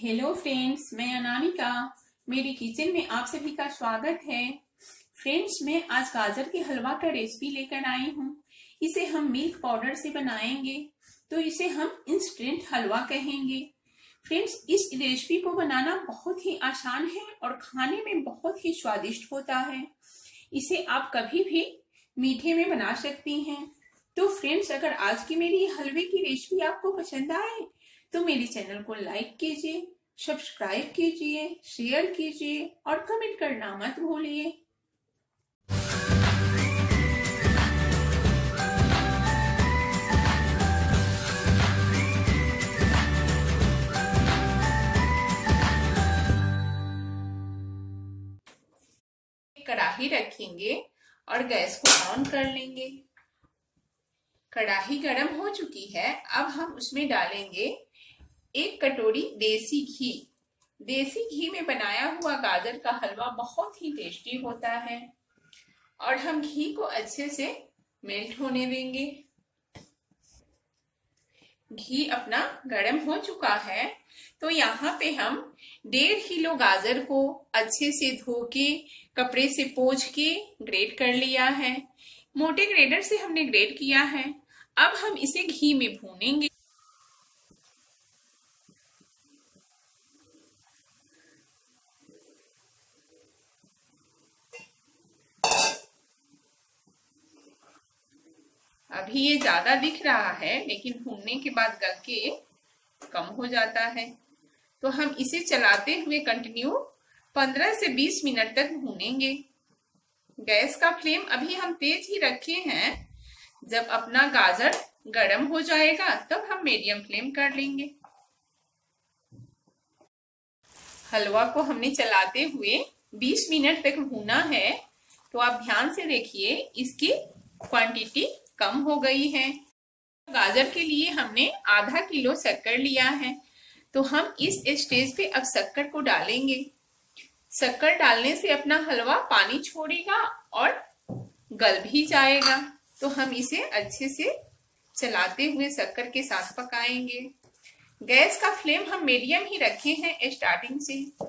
Hello friends मैं अनामिका। मेरी kitchen में आप सभी का स्वागत है। फ्रेंड्स मैं आज गाजर के हलवा का रेसिपी लेकर आई हूँ। इसे हम मिल्क पाउडर से बनाएँगे तो इसे हम इंस्टेंट हलवा कहेंगे। फ्रेंड्स इस रेसिपी को बनाना बहुत ही आसान है और खाने में बहुत ही स्वादिष्ट होता है। इसे आप कभी भी मीठे में बना सकती हैं। तो फ्रेंड्स अगर आज की मेरी हलवे की रेसिपी आपको पसंद आए तो मेरे चैनल को लाइक कीजिए, सब्सक्राइब कीजिए, शेयर कीजिए और कमेंट करना मत भूलिए। कढ़ाई रखेंगे और गैस को ऑन कर लेंगे। कढ़ाई गर्म हो चुकी है, अब हम उसमें डालेंगे एक कटोरी देसी घी। देसी घी में बनाया हुआ गाजर का हलवा बहुत ही टेस्टी होता है और हम घी को अच्छे से मेल्ट होने देंगे। घी अपना गर्म हो चुका है तो यहाँ पे हम डेढ़ किलो गाजर को अच्छे से धो के, कपड़े से पोछ के ग्रेट कर लिया है। मोटे ग्रेडर से हमने ग्रेट किया है। अब हम इसे घी में भूनेंगे। अभी ये ज़्यादा दिख रहा है, लेकिन भूनने के बाद गल के कम हो जाता है। तो हम इसे चलाते हुए कंटिन्यू 15 से 20 मिनट तक भूनेंगे गैस का फ्लेम अभी हम तेज ही रखे हैं। जब अपना गाजर गर्म हो जाएगा, तब हम मीडियम फ्लेम कर लेंगे। हलवा को हमने चलाते हुए 20 मिनट तक भूना है। तो आप ध्यान से देखिए, इसकी क्वांटिटी कम हो गई है। गाजर के लिए हमने आधा किलो शक्कर लिया है। तो हम इस स्टेज पे अब शक्कर को डालेंगे। शक्कर डालने से अपना हलवा पानी छोड़ेगा और गल भी जाएगा। तो हम इसे अच्छे से चलाते हुए शक्कर के साथ पकाएँगे। गैस का फ्लेम हम मीडियम ही रखे हैं स्टार्टिंग से।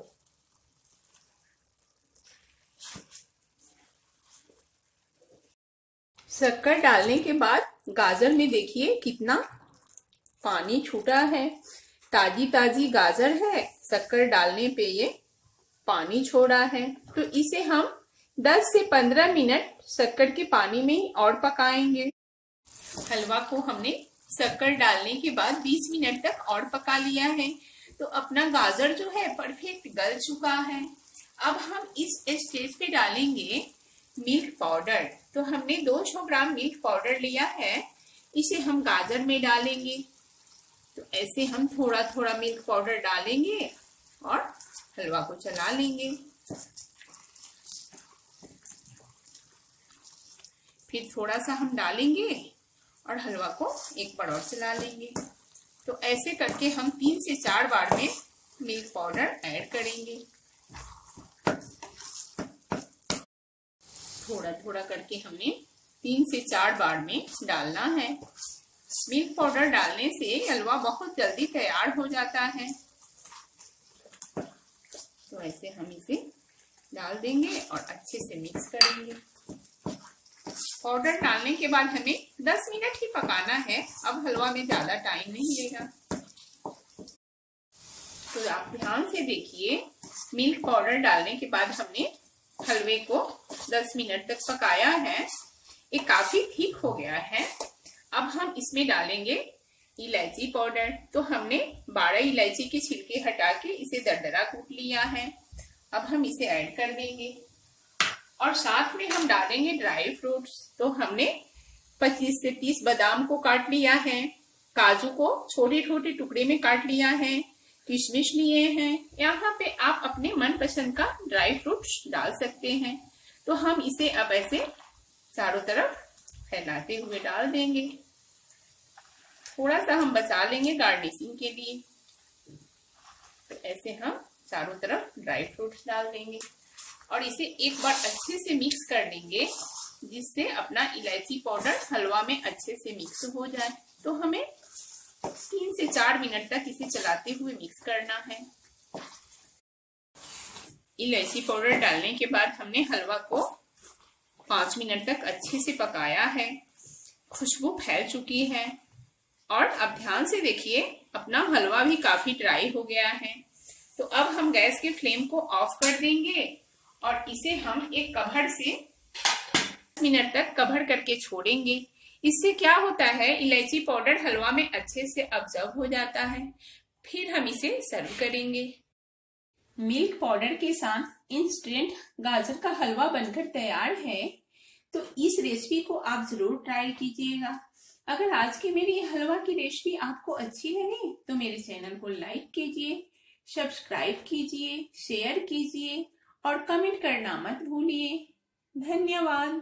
शक्कर डालने के बाद गाजर में देखिए कितना पानी छूटा है। ताजी ताजी गाजर है, शक्कर डालने पे ये पानी छोड़ा है। तो इसे हम 10 से 15 मिनट शक्कर के पानी में और पकाएँगे। हलवा को हमने शक्कर डालने के बाद 20 मिनट तक और पका लिया है। तो अपना गाजर जो है परफेक्ट गल चुका है। अब हम इस स्टेज पे डालेंगे मिल्क पाउडर तो हमने 200 ग्राम मिल्क पाउडर लिया है। इसे हम गाजर में डालेंगे। तो ऐसे हम थोड़ा थोड़ा मिल्क पाउडर डालेंगे और हलवा को चला लेंगे। फिर थोड़ा सा हम डालेंगे और हलवा को एक बार और चला लेंगे। तो ऐसे करके हम तीन से चार बार में मिल्क पाउडर ऐड करेंगे। थोड़ा थोड़ा करके हमने तीन से चार बार में डालना है। मिल्क पाउडर डालने से हलवा बहुत जल्दी तैयार हो जाता है। तो ऐसे हम इसे डाल देंगे और अच्छे से मिक्स करेंगे। पाउडर डालने के बाद हमें 10 मिनट ही पकाना है। अब हलवा में ज़्यादा टाइम नहीं लेगा। तो आप ध्यान से देखिए, मिल्क पाउडर डालने के बाद हमने हलवे को 10 मिनट तक पकाया है। ये काफ़ी ठीक हो गया है। अब हम इसमें डालेंगे इलायची पाउडर। तो हमने 12 इलायची के छिलके हटा के इसे दरदरा कूट लिया है। अब हम इसे ऐड कर देंगे। और साथ में हम डालेंगे ड्राई फ्रूट्स। तो हमने 25 से 30 बादाम को काट लिया है। काजू को छोटे छोटे टुकड़े में काट लिया है। किशमिश लिए हैं। यहाँ पे आप अपने मन पसंद का ड्राई फ्रूट्स डाल सकते हैं। तो हम इसे अब ऐसे चारों तरफ़ फैलाते हुए डाल देंगे। थोड़ा सा हम बचा लेंगे गार्निशिंग के लिए। तो ऐसे हम चारों तरफ़ ड्राई फ्रूट्स डाल देंगे और इसे एक बार अच्छे से मिक्स कर लेंगे, जिससे अपना इलायची पाउडर हलवा में अच्छे से मिक्स हो जाए। तो हमें तीन से चार मिनट तक इसे चलाते हुए मिक्स करना है। इलायची पाउडर डालने के बाद हमने हलवा को पाँच मिनट तक अच्छे से पकाया है। खुशबू फैल चुकी है। और अब ध्यान से देखिए, अपना हलवा भी काफ़ी ड्राई हो गया है। तो अब हम गैस के फ्लेम को ऑफ़ कर देंगे और इसे हम एक कभर से मिनट तक कभर करके छोड़ेंगे। इससे क्या होता है, इलायची पाउडर हलवा में अच्छे से ऑब्ज़र्व हो जाता है। फिर हम इसे सर्व करेंगे। मिल्क पाउडर के साथ इंस्टेंट गाजर का हलवा बनकर तैयार है तो इस रेसिपी को आप ज़रूर ट्राई कीजिएगा। अगर आज की मेरी हलवा की रेसिपी आपको अच्छी लगे तो मेरे चैनल को लाइक कीजिए सब्सक्राइब कीजिए शेयर कीजिए और कमेंट करना मत भूलिए। धन्यवाद।